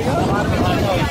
Obrigado.